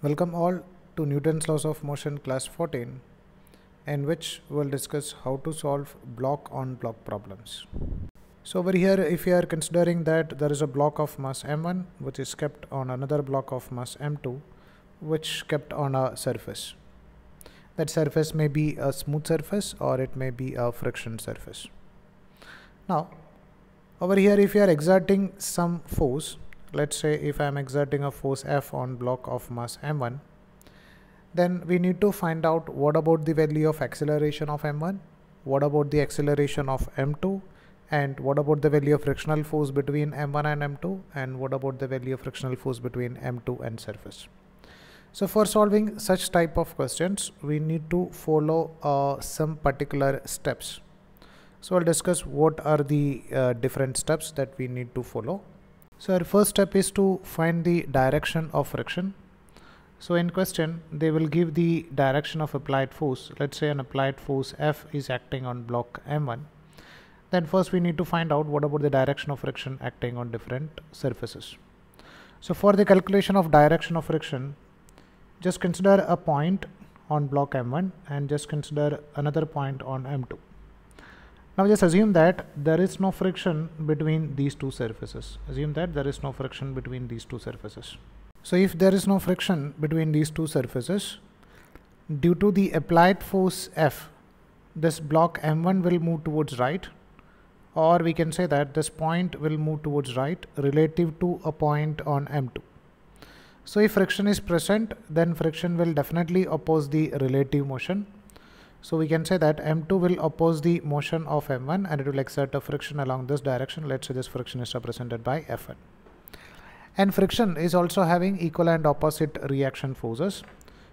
Welcome all to Newton's laws of motion class 14 in which we'll discuss how to solve block on block problems. So over here if you are considering that there is a block of mass m1 which is kept on another block of mass m2 which is kept on a surface. That surface may be a smooth surface or it may be a friction surface. Now over here if you are exerting some force let's say if I am exerting a force F on block of mass m1 then we need to find out what about the value of acceleration of m1 what about the acceleration of m2 and what about the value of frictional force between m1 and m2 and what about the value of frictional force between m2 and surface. So for solving such type of questions we need to follow uh, some particular steps. So i'll discuss what are the uh, different steps that we need to follow so our first step is to find the direction of friction. So in question, they will give the direction of applied force. Let's say an applied force F is acting on block M1. Then first we need to find out what about the direction of friction acting on different surfaces. So for the calculation of direction of friction, just consider a point on block M1 and just consider another point on M2. Now just assume that there is no friction between these two surfaces. Assume that there is no friction between these two surfaces. So if there is no friction between these two surfaces, due to the applied force F, this block M1 will move towards right or we can say that this point will move towards right relative to a point on M2. So if friction is present, then friction will definitely oppose the relative motion so we can say that M2 will oppose the motion of M1 and it will exert a friction along this direction. Let's say this friction is represented by F1. And friction is also having equal and opposite reaction forces.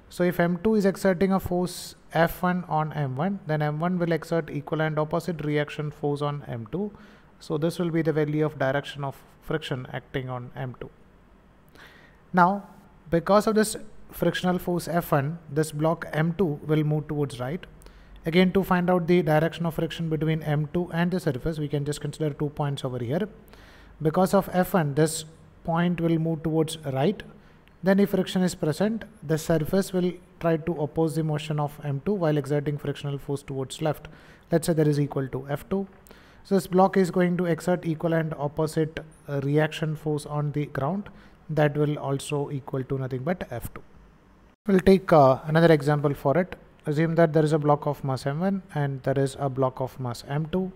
So if M2 is exerting a force F1 on M1, then M1 will exert equal and opposite reaction force on M2. So this will be the value of direction of friction acting on M2. Now, because of this frictional force F1, this block M2 will move towards right Again to find out the direction of friction between M2 and the surface we can just consider two points over here. Because of F1 this point will move towards right then if friction is present the surface will try to oppose the motion of M2 while exerting frictional force towards left. Let's say that is equal to F2. So this block is going to exert equal and opposite uh, reaction force on the ground that will also equal to nothing but F2. We'll take uh, another example for it assume that there is a block of mass m1 and there is a block of mass m2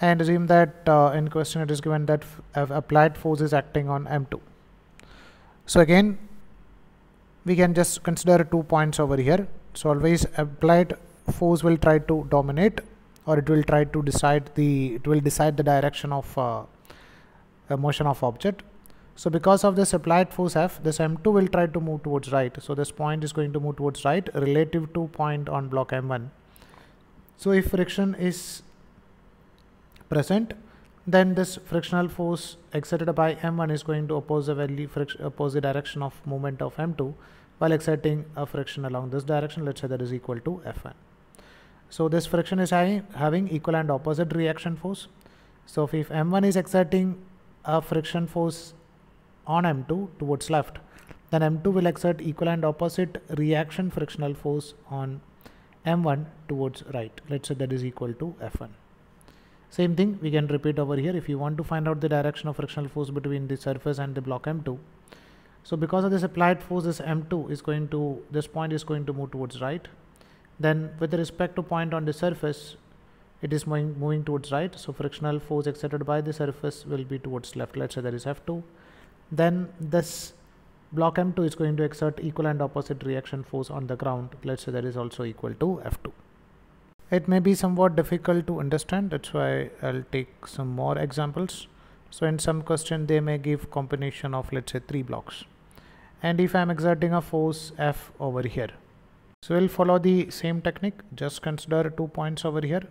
and assume that uh, in question it is given that applied force is acting on m2 so again we can just consider two points over here. So always applied force will try to dominate or it will try to decide the it will decide the direction of uh, motion of object so because of this applied force F, this M2 will try to move towards right. So this point is going to move towards right relative to point on block M1. So if friction is present, then this frictional force exerted by M1 is going to oppose the value oppose the direction of movement of M2 while exerting a friction along this direction. Let's say that is equal to F1. So this friction is having equal and opposite reaction force. So if M1 is exerting a friction force on M2 towards left, then M2 will exert equal and opposite reaction frictional force on M1 towards right. Let's say that is equal to F1. Same thing we can repeat over here if you want to find out the direction of frictional force between the surface and the block M2. So because of this applied force this M2 is going to this point is going to move towards right. Then with respect to point on the surface it is moving, moving towards right. So frictional force exerted by the surface will be towards left. Let's say that is F2 then this block M2 is going to exert equal and opposite reaction force on the ground. Let's say that is also equal to F2. It may be somewhat difficult to understand. That's why I'll take some more examples. So in some question, they may give combination of let's say three blocks. And if I'm exerting a force F over here. So we'll follow the same technique. Just consider two points over here.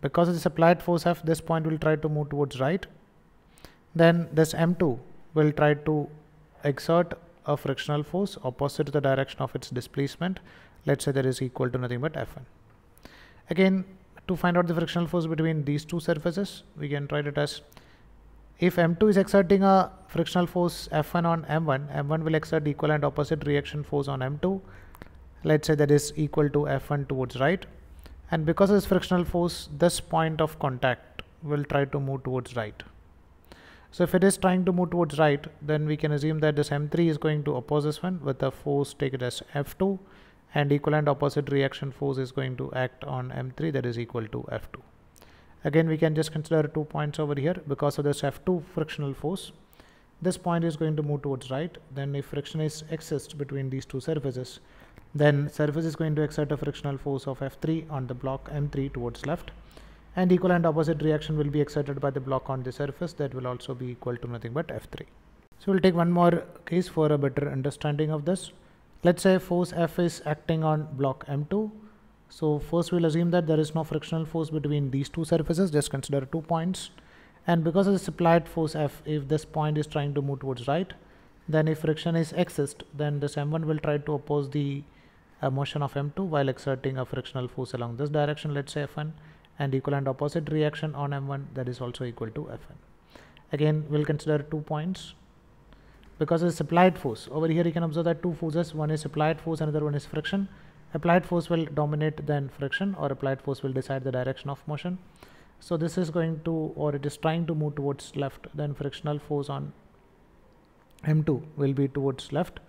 Because this applied force F, this point will try to move towards right. Then this M2 will try to exert a frictional force opposite to the direction of its displacement. Let's say that is equal to nothing but F1. Again, to find out the frictional force between these two surfaces, we can try it as if M2 is exerting a frictional force F1 on M1, M1 will exert equal and opposite reaction force on M2. Let's say that is equal to F1 towards right. And because of this frictional force, this point of contact will try to move towards right. So if it is trying to move towards right, then we can assume that this M3 is going to oppose this one with a force taken as F2 and equal and opposite reaction force is going to act on M3 that is equal to F2. Again, we can just consider two points over here because of this F2 frictional force. This point is going to move towards right. Then if friction is exists between these two surfaces, then surface is going to exert a frictional force of F3 on the block M3 towards left and equal and opposite reaction will be exerted by the block on the surface that will also be equal to nothing but F3. So we'll take one more case for a better understanding of this. Let's say force F is acting on block M2. So first we'll assume that there is no frictional force between these two surfaces, just consider two points. And because of the applied force F, if this point is trying to move towards right, then if friction is exist, then this M1 will try to oppose the uh, motion of M2 while exerting a frictional force along this direction, let's say F1 and equal and opposite reaction on M1 that is also equal to Fn. Again, we'll consider two points because it's applied force. Over here you can observe that two forces, one is applied force, another one is friction. Applied force will dominate then friction or applied force will decide the direction of motion. So this is going to or it is trying to move towards left then frictional force on M2 will be towards left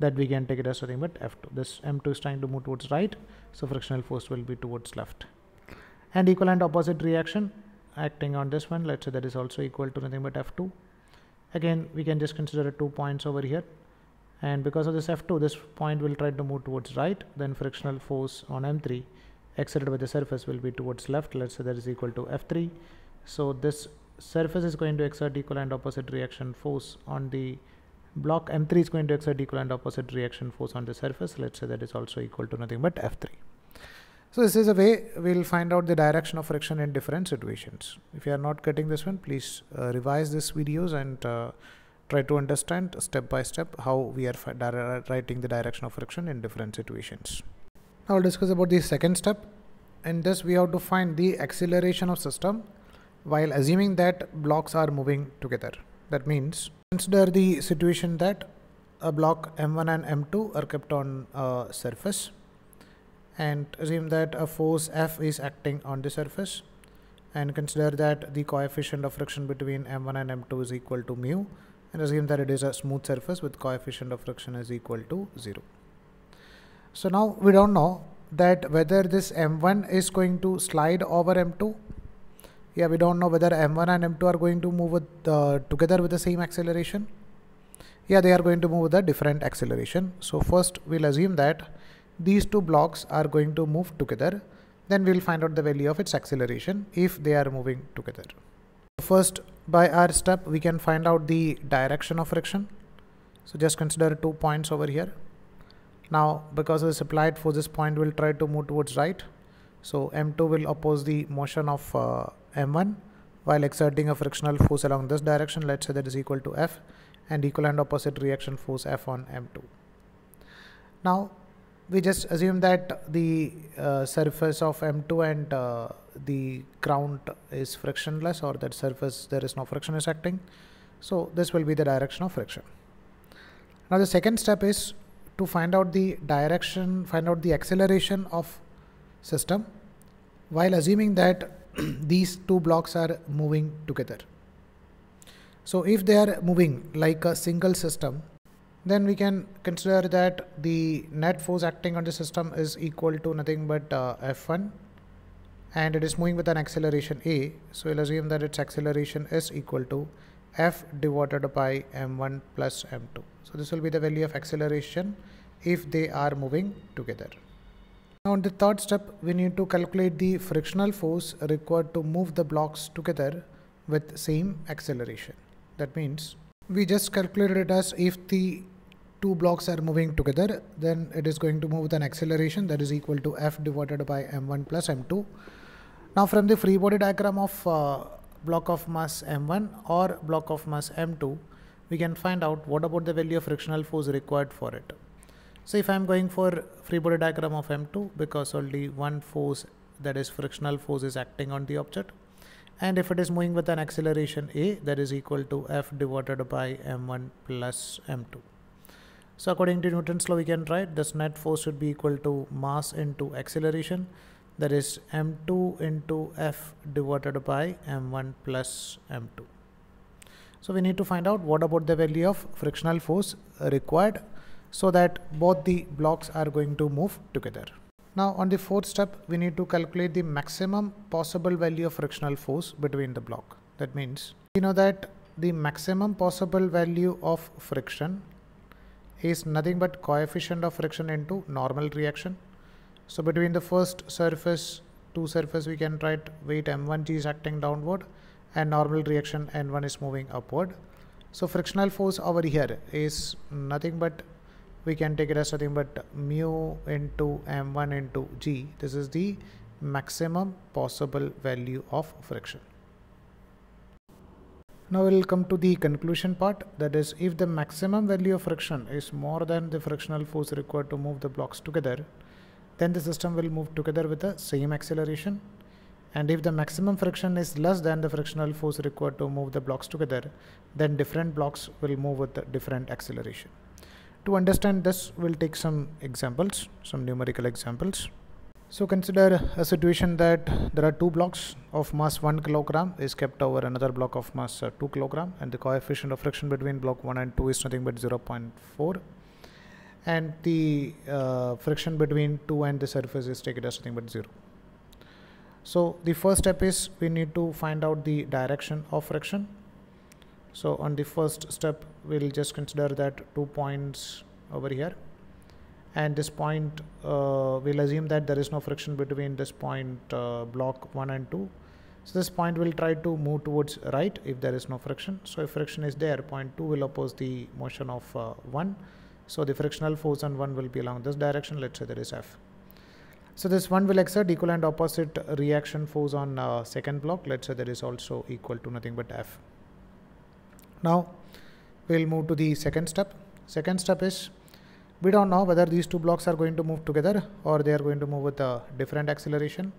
that we can take it as nothing but F2. This M2 is trying to move towards right so frictional force will be towards left and equal and opposite reaction acting on this one. Let's say that is also equal to nothing but f2 again we can just consider two points over here. And because of this f2 this point will try to move towards right then frictional force on m3 exerted by the surface will be towards left. Let's say that is equal to f3 so this surface is going to exert equal and opposite reaction force on the block. M3 is going to exert equal and opposite reaction force on the surface. Let's say that is also equal to nothing but f3 so this is a way we'll find out the direction of friction in different situations. If you are not getting this one, please uh, revise these videos and uh, try to understand step by step how we are writing the direction of friction in different situations. Now I'll discuss about the second step. In this we have to find the acceleration of system while assuming that blocks are moving together. That means consider the situation that a block M1 and M2 are kept on a surface and assume that a force F is acting on the surface and consider that the coefficient of friction between M1 and M2 is equal to mu and assume that it is a smooth surface with coefficient of friction is equal to 0. So now we don't know that whether this M1 is going to slide over M2 yeah we don't know whether M1 and M2 are going to move with, uh, together with the same acceleration. Yeah they are going to move with a different acceleration. So first we'll assume that these two blocks are going to move together then we'll find out the value of its acceleration if they are moving together. First by our step we can find out the direction of friction. So just consider two points over here. Now because of this applied force this point will try to move towards right. So M2 will oppose the motion of uh, M1 while exerting a frictional force along this direction let's say that is equal to F and equal and opposite reaction force F on M2. Now we just assume that the uh, surface of M2 and uh, the ground is frictionless or that surface there is no friction is acting. So this will be the direction of friction. Now the second step is to find out the direction, find out the acceleration of system while assuming that these two blocks are moving together. So if they are moving like a single system, then we can consider that the net force acting on the system is equal to nothing but uh, F1 and it is moving with an acceleration A. So we'll assume that its acceleration is equal to F divided by M1 plus M2. So this will be the value of acceleration if they are moving together. Now in the third step, we need to calculate the frictional force required to move the blocks together with same acceleration. That means we just calculated it as if the two blocks are moving together then it is going to move with an acceleration that is equal to f divided by m1 plus m2 now from the free body diagram of uh, block of mass m1 or block of mass m2 we can find out what about the value of frictional force required for it. So if i'm going for free body diagram of m2 because only one force that is frictional force is acting on the object and if it is moving with an acceleration a that is equal to f divided by m1 plus m2 so according to newton's law we can write this net force should be equal to mass into acceleration that is m2 into f divided by m1 plus m2 so we need to find out what about the value of frictional force required so that both the blocks are going to move together now on the fourth step, we need to calculate the maximum possible value of frictional force between the block. That means we know that the maximum possible value of friction is nothing but coefficient of friction into normal reaction. So between the first surface, two surface, we can write weight m1g is acting downward and normal reaction n1 is moving upward. So frictional force over here is nothing but we can take it as nothing but mu into m1 into g this is the maximum possible value of friction now we'll come to the conclusion part. That is if the maximum value of friction is more than the frictional force required to move the blocks together then the system will move together with the same acceleration. And if the maximum friction is less than the frictional force required to move the blocks together then different blocks will move with different acceleration. To understand this, we'll take some examples, some numerical examples. So consider a situation that there are two blocks of mass 1 kilogram is kept over another block of mass uh, 2 kilogram and the coefficient of friction between block 1 and 2 is nothing but 0.4 and the uh, friction between 2 and the surface is taken as nothing but 0. So the first step is we need to find out the direction of friction. So on the first step we'll just consider that two points over here and this point uh, we'll assume that there is no friction between this point uh, block 1 and 2 so this point will try to move towards right if there is no friction. So if friction is there point 2 will oppose the motion of uh, 1 so the frictional force on 1 will be along this direction. Let's say there is f. So this one will exert equal and opposite reaction force on uh, second block. Let's say there is also equal to nothing but f. Now we'll move to the second step. Second step is we don't know whether these two blocks are going to move together or they are going to move with a different acceleration.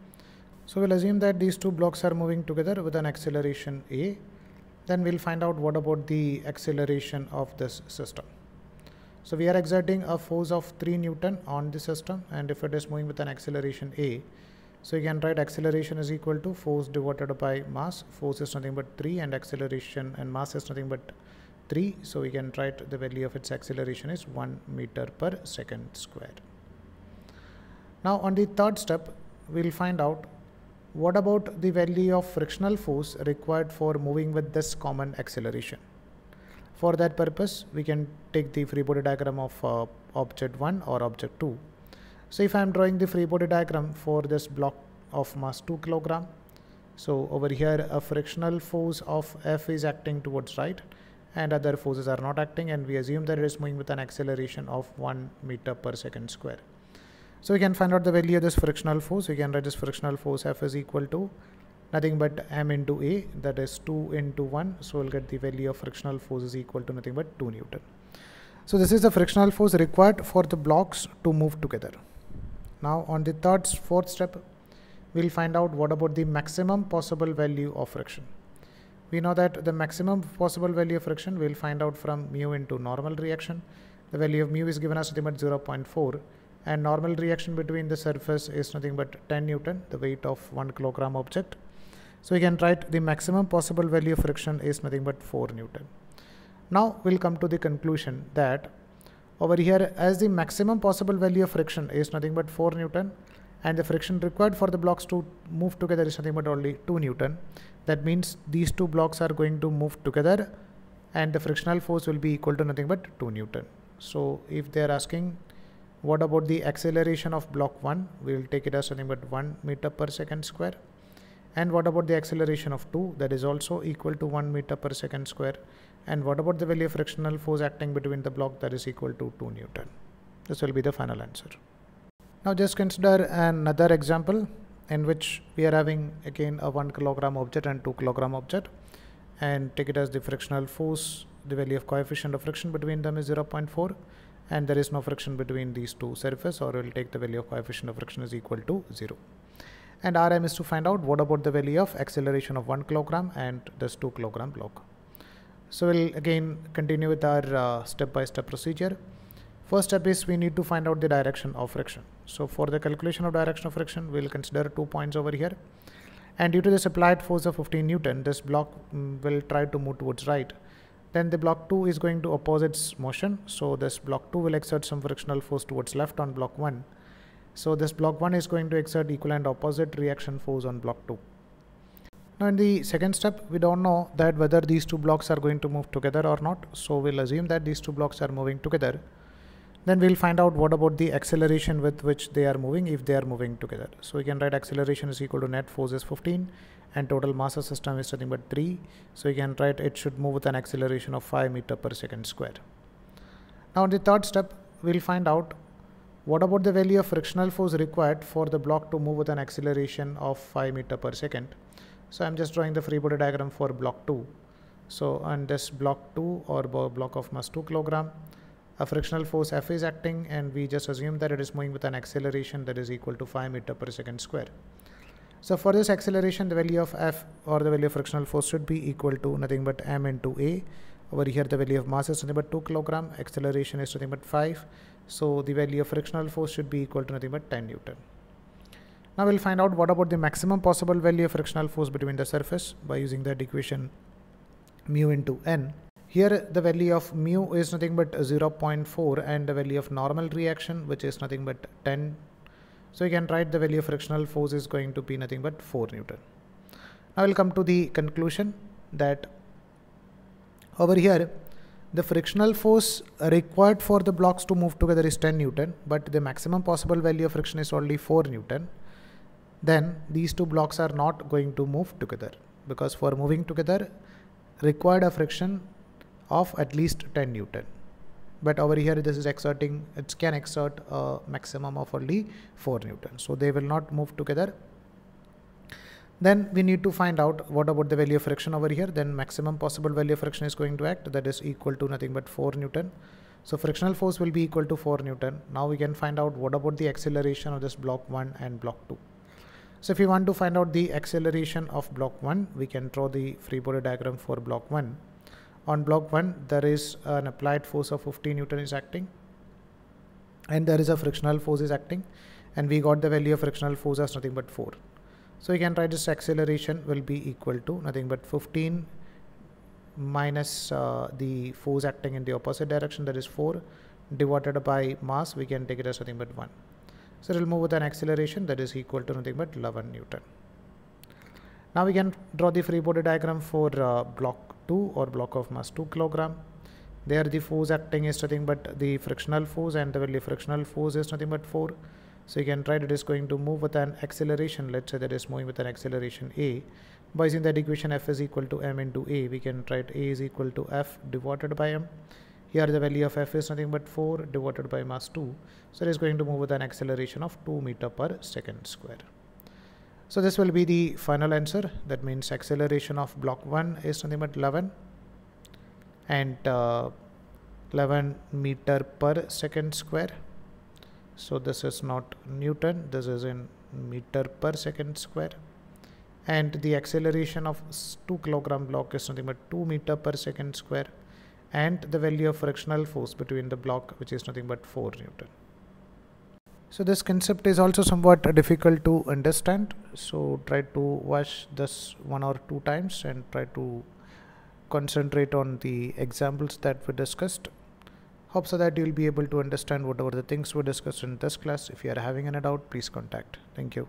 So we'll assume that these two blocks are moving together with an acceleration a. Then we'll find out what about the acceleration of this system. So we are exerting a force of 3 Newton on the system and if it is moving with an acceleration a, so you can write acceleration is equal to force divided by mass. Force is nothing but 3 and acceleration and mass is nothing but 3. So we can write the value of its acceleration is 1 meter per second square. Now on the third step, we'll find out what about the value of frictional force required for moving with this common acceleration. For that purpose, we can take the free body diagram of uh, object 1 or object 2 so if I am drawing the free body diagram for this block of mass 2 kilogram, so over here a frictional force of F is acting towards right and other forces are not acting and we assume that it is moving with an acceleration of 1 meter per second square. So we can find out the value of this frictional force. We can write this frictional force F is equal to nothing but m into a that is 2 into 1 so we'll get the value of frictional force is equal to nothing but 2 newton so this is the frictional force required for the blocks to move together now on the third, fourth step, we'll find out what about the maximum possible value of friction. We know that the maximum possible value of friction we'll find out from mu into normal reaction. The value of mu is given as nothing but 0.4 and normal reaction between the surface is nothing but 10 Newton, the weight of 1 kilogram object. So we can write the maximum possible value of friction is nothing but 4 Newton. Now we'll come to the conclusion that over here as the maximum possible value of friction is nothing but 4 Newton and the friction required for the blocks to move together is nothing but only 2 Newton. That means these two blocks are going to move together and the frictional force will be equal to nothing but 2 Newton. So if they are asking what about the acceleration of block 1, we will take it as nothing but 1 meter per second square. And what about the acceleration of 2 that is also equal to 1 meter per second square and what about the value of frictional force acting between the block that is equal to 2 Newton? This will be the final answer. Now just consider another example in which we are having again a 1 kilogram object and 2 kilogram object and take it as the frictional force the value of coefficient of friction between them is 0.4 and there is no friction between these two surfaces or we'll take the value of coefficient of friction is equal to 0 and Rm is to find out what about the value of acceleration of 1 kilogram and this 2 kilogram block. So we'll again continue with our uh, step-by-step -step procedure. First step is we need to find out the direction of friction. So for the calculation of direction of friction, we'll consider two points over here. And due to this applied force of 15 Newton, this block mm, will try to move towards right. Then the block 2 is going to oppose its motion. So this block 2 will exert some frictional force towards left on block 1. So this block 1 is going to exert equal and opposite reaction force on block 2. Now in the second step, we don't know that whether these two blocks are going to move together or not. So we'll assume that these two blocks are moving together. Then we'll find out what about the acceleration with which they are moving if they are moving together. So we can write acceleration is equal to net force is 15 and total mass of system is nothing but 3. So we can write it should move with an acceleration of 5 meter per second square. Now in the third step, we'll find out what about the value of frictional force required for the block to move with an acceleration of 5 meter per second. So I'm just drawing the free body diagram for block 2. So on this block 2 or block of mass 2 kilogram, a frictional force F is acting and we just assume that it is moving with an acceleration that is equal to 5 meter per second square. So for this acceleration, the value of F or the value of frictional force should be equal to nothing but m into a. Over here, the value of mass is nothing but 2 kilogram, acceleration is nothing but 5. So the value of frictional force should be equal to nothing but 10 Newton. Now we'll find out what about the maximum possible value of frictional force between the surface by using that equation mu into n. Here the value of mu is nothing but 0.4 and the value of normal reaction which is nothing but 10. So you can write the value of frictional force is going to be nothing but 4 Newton. Now we'll come to the conclusion that over here the frictional force required for the blocks to move together is 10 Newton but the maximum possible value of friction is only 4 Newton then these two blocks are not going to move together because for moving together required a friction of at least 10 newton. But over here this is exerting it can exert a maximum of only 4 newton. So they will not move together. Then we need to find out what about the value of friction over here. Then maximum possible value of friction is going to act. That is equal to nothing but 4 newton. So frictional force will be equal to 4 newton. Now we can find out what about the acceleration of this block 1 and block 2 so if you want to find out the acceleration of block 1, we can draw the free body diagram for block 1. On block 1, there is an applied force of 50 Newton is acting and there is a frictional force is acting and we got the value of frictional force as nothing but 4. So we can write this acceleration will be equal to nothing but 15 minus uh, the force acting in the opposite direction that is 4 divided by mass we can take it as nothing but 1. So it will move with an acceleration that is equal to nothing but 11 Newton. Now we can draw the free body diagram for uh, block 2 or block of mass 2 kilogram. There the force acting is nothing but the frictional force and the value of frictional force is nothing but 4. So you can write it is going to move with an acceleration, let's say that is moving with an acceleration a. By using that equation f is equal to m into a, we can write a is equal to f divided by m. Here the value of f is nothing but 4 divided by mass 2. So it is going to move with an acceleration of 2 meter per second square. So this will be the final answer. That means acceleration of block 1 is nothing but 11 and uh, 11 meter per second square. So this is not Newton, this is in meter per second square. And the acceleration of 2 kilogram block is nothing but 2 meter per second square and the value of frictional force between the block which is nothing but 4 Newton. So this concept is also somewhat difficult to understand. So try to watch this one or two times and try to concentrate on the examples that we discussed. Hope so that you will be able to understand whatever the things we discussed in this class. If you are having any doubt, please contact. Thank you.